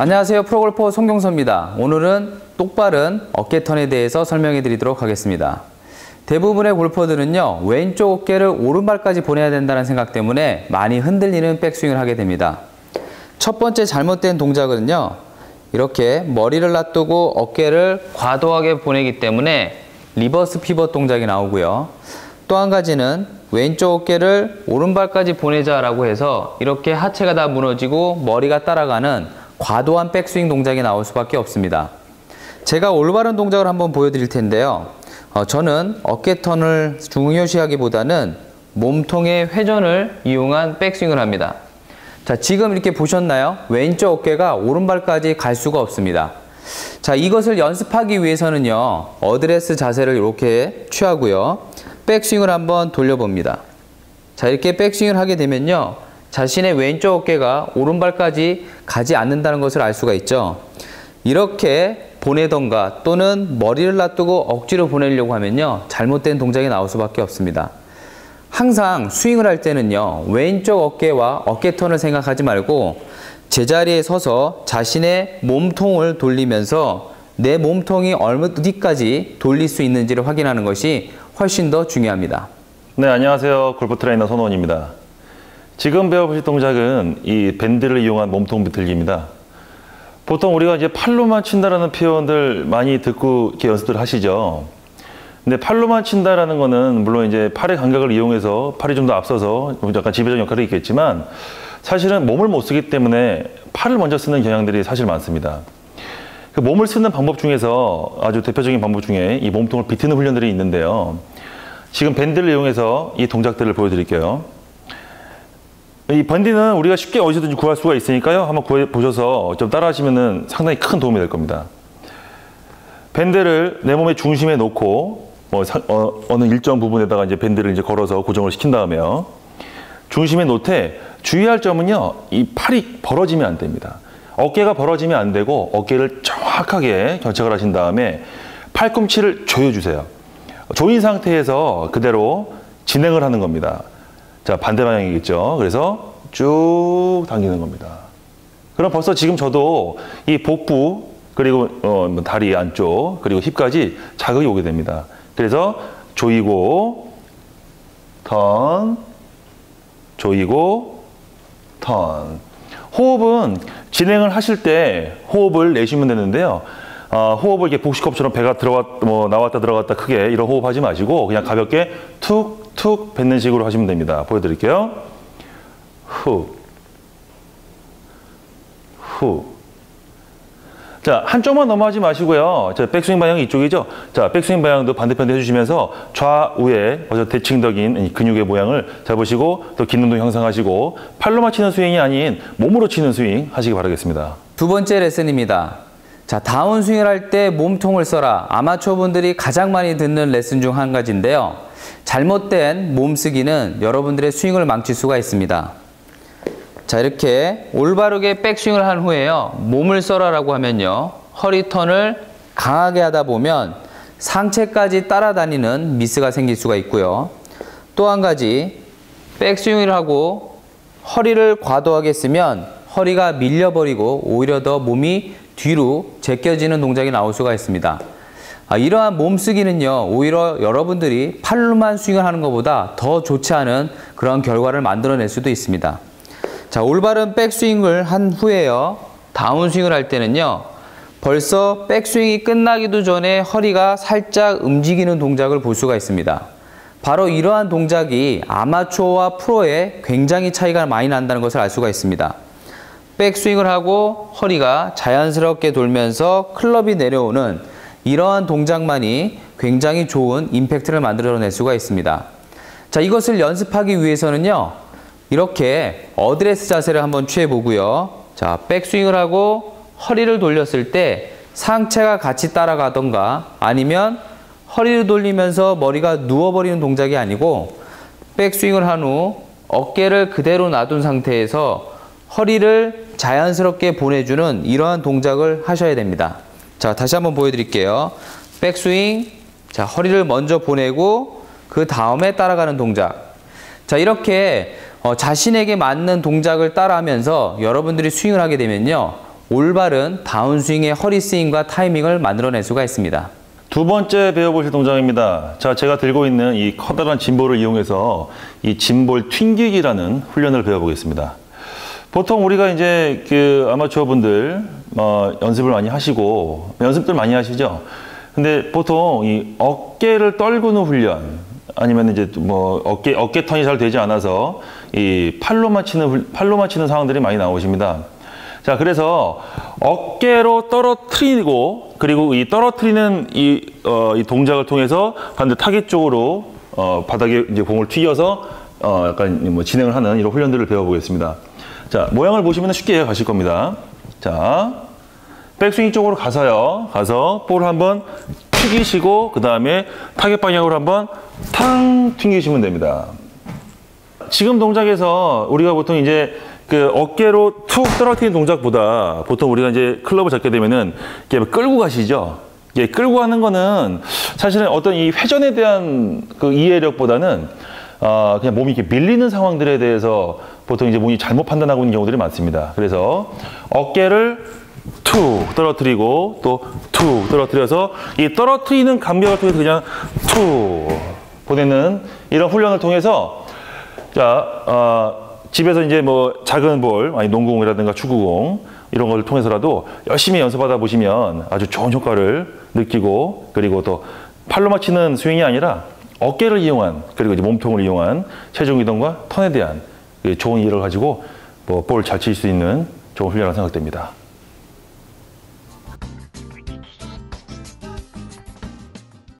안녕하세요. 프로골퍼 송경서입니다. 오늘은 똑바른 어깨턴에 대해서 설명해 드리도록 하겠습니다. 대부분의 골퍼들은요, 왼쪽 어깨를 오른발까지 보내야 된다는 생각 때문에 많이 흔들리는 백스윙을 하게 됩니다. 첫 번째 잘못된 동작은요, 이렇게 머리를 놔두고 어깨를 과도하게 보내기 때문에 reverse pivot 동작이 나오고요. 또 한 가지는 왼쪽 어깨를 오른발까지 보내자라고 해서 이렇게 하체가 다 무너지고 머리가 따라가는 과도한 백스윙 동작이 나올 수밖에 없습니다. 제가 올바른 동작을 한번 보여드릴 텐데요. 어, 저는 어깨 턴을 중요시하기보다는 몸통의 회전을 이용한 백스윙을 합니다. 자, 지금 이렇게 보셨나요? 왼쪽 어깨가 오른발까지 갈 수가 없습니다. 자, 이것을 연습하기 위해서는요, 어드레스 자세를 이렇게 취하고요, 백스윙을 한번 돌려봅니다. 자, 이렇게 백스윙을 하게 되면요, 자신의 왼쪽 어깨가 오른발까지 가지 않는다는 것을 알 수가 있죠. 이렇게 보내던가 또는 머리를 놔두고 억지로 보내려고 하면요, 잘못된 동작이 나올 수밖에 없습니다. 항상 스윙을 할 때는요, 왼쪽 어깨와 어깨턴을 생각하지 말고 제자리에 서서 자신의 몸통을 돌리면서 내 몸통이 어디까지 돌릴 수 있는지를 확인하는 것이 훨씬 더 중요합니다. 네, 안녕하세요. 골프 트레이너 선우원입니다. 지금 배워보실 동작은 이 밴드를 이용한 몸통 비틀기입니다. 보통 우리가 이제 팔로만 친다라는 표현들 많이 듣고 이렇게 연습들 하시죠. 근데 팔로만 친다라는 거는 물론 이제 팔의 감각을 이용해서 팔이 좀 더 앞서서 약간 지배적 역할이 있겠지만 사실은 몸을 못 쓰기 때문에 팔을 먼저 쓰는 경향들이 사실 많습니다. 그 몸을 쓰는 방법 중에서 아주 대표적인 방법 중에 이 몸통을 비트는 훈련들이 있는데요. 지금 밴드를 이용해서 이 동작들을 보여드릴게요. 이 밴드는 우리가 쉽게 어디서든지 구할 수가 있으니까요. 한번 구해 보셔서 좀 따라 하시면 상당히 큰 도움이 될 겁니다. 밴드를 내 몸의 중심에 놓고 뭐 어, 느 일정 부분에다가 이제 밴드를 이제 걸어서 고정을 시킨 다음에요. 중심에 놓되 주의할 점은요. 이 팔이 벌어지면 안 됩니다. 어깨가 벌어지면 안 되고 어깨를 정확하게 결착을 하신 다음에 팔꿈치를 조여주세요. 조인 상태에서 그대로 진행을 하는 겁니다. 자, 반대 방향이겠죠. 그래서 쭉 당기는 겁니다. 그럼 벌써 지금 저도 이 복부 그리고 어, 뭐 다리 안쪽 그리고 힙까지 자극이 오게 됩니다. 그래서 조이고 턴 조이고 턴 호흡은 진행을 하실 때 호흡을 내쉬면 되는데요. 어, 호흡을 이렇게 복식호흡처럼 배가 들어갔, 뭐 나왔다 들어갔다 크게 이런 호흡 하지 마시고 그냥 가볍게 툭 툭 뱉는 식으로 하시면 됩니다. 보여드릴게요. 후. 후. 자, 한쪽만 넘어가지 마시고요. 자, 백스윙 방향이 이쪽이죠. 자, 백스윙 방향도 반대편도 해주시면서 좌우에 어저 대칭덕인 근육의 모양을 잡으시고 또 기능도 형성하시고 팔로만 치는 스윙이 아닌 몸으로 치는 스윙 하시기 바라겠습니다. 두 번째 레슨입니다. 자, 다운스윙을 할 때 몸통을 써라. 아마추어 분들이 가장 많이 듣는 레슨 중 한 가지인데요. 잘못된 몸쓰기는 여러분들의 스윙을 망칠 수가 있습니다. 자, 이렇게 올바르게 백스윙을 한 후에요. 몸을 써라라고 하면요. 허리 턴을 강하게 하다 보면 상체까지 따라다니는 미스가 생길 수가 있고요. 또 한 가지, 백스윙을 하고 허리를 과도하게 쓰면 허리가 밀려버리고 오히려 더 몸이 뒤로 제껴지는 동작이 나올 수가 있습니다. 아, 이러한 몸쓰기는요, 오히려 여러분들이 팔로만 스윙을 하는 것보다 더 좋지 않은 그런 결과를 만들어낼 수도 있습니다. 자, 올바른 백스윙을 한 후에요, 다운스윙을 할 때는요, 벌써 백스윙이 끝나기도 전에 허리가 살짝 움직이는 동작을 볼 수가 있습니다. 바로 이러한 동작이 아마추어와 프로에 굉장히 차이가 많이 난다는 것을 알 수가 있습니다. 백스윙을 하고 허리가 자연스럽게 돌면서 클럽이 내려오는 이러한 동작만이 굉장히 좋은 임팩트를 만들어낼 수가 있습니다. 자, 이것을 연습하기 위해서는요. 이렇게 어드레스 자세를 한번 취해 보고요. 자, 백스윙을 하고 허리를 돌렸을 때 상체가 같이 따라가던가 아니면 허리를 돌리면서 머리가 누워버리는 동작이 아니고 백스윙을 한 후 어깨를 그대로 놔둔 상태에서 허리를 자연스럽게 보내주는 이러한 동작을 하셔야 됩니다. 자, 다시 한번 보여드릴게요. 백스윙, 자, 허리를 먼저 보내고 그 다음에 따라가는 동작. 자, 이렇게 어, 자신에게 맞는 동작을 따라하면서 여러분들이 스윙을 하게 되면요. 올바른 다운스윙의 허리 스윙과 타이밍을 만들어낼 수가 있습니다. 두 번째 배워보실 동작입니다. 자, 제가 들고 있는 이 커다란 짐볼을 이용해서 이 짐볼 튕기기라는 훈련을 배워보겠습니다. 보통 우리가 이제 그 아마추어 분들 어, 연습을 많이 하시고 연습들 많이 하시죠. 근데 보통 이 어깨를 떨구는 훈련 아니면 이제 뭐 어깨 어깨 턴이 잘 되지 않아서 이 팔로만 치는 훌- 팔로만 치는 상황들이 많이 나오십니다. 자, 그래서 어깨로 떨어뜨리고 그리고 이 떨어뜨리는 이, 어, 이 동작을 통해서 반대 타겟 쪽으로 어, 바닥에 이제 공을 튀겨서 어, 약간 뭐 진행을 하는 이런 훈련들을 배워보겠습니다. 자, 모양을 보시면 쉽게 가실 겁니다. 자, 백스윙 쪽으로 가서요. 가서 볼을 한번 튀기시고 그 다음에 타겟 방향으로 한번 탕 튕기시면 됩니다. 지금 동작에서 우리가 보통 이제 그 어깨로 툭 떨어뜨리는 동작보다 보통 우리가 이제 클럽을 잡게 되면은 이렇게 끌고 가시죠. 이게 끌고 가는 거는 사실은 어떤 이 회전에 대한 그 이해력보다는 어 그냥 몸이 이렇게 밀리는 상황들에 대해서 보통 이제 몸이 잘못 판단하고 있는 경우들이 많습니다. 그래서 어깨를 툭 떨어뜨리고 또 툭 떨어뜨려서 이 떨어뜨리는 감각을 통해서 그냥 툭 보내는 이런 훈련을 통해서 자, 어, 집에서 이제 뭐 작은 볼, 아니 농구공이라든가 축구공 이런 걸 통해서라도 열심히 연습하다 보시면 아주 좋은 효과를 느끼고 그리고 또 팔로 맞히는 스윙이 아니라 어깨를 이용한 그리고 이제 몸통을 이용한 체중 이동과 턴에 대한 그 좋은 이해를 가지고 뭐 볼 잘 칠 수 있는 좋은 훈련이라고 생각됩니다.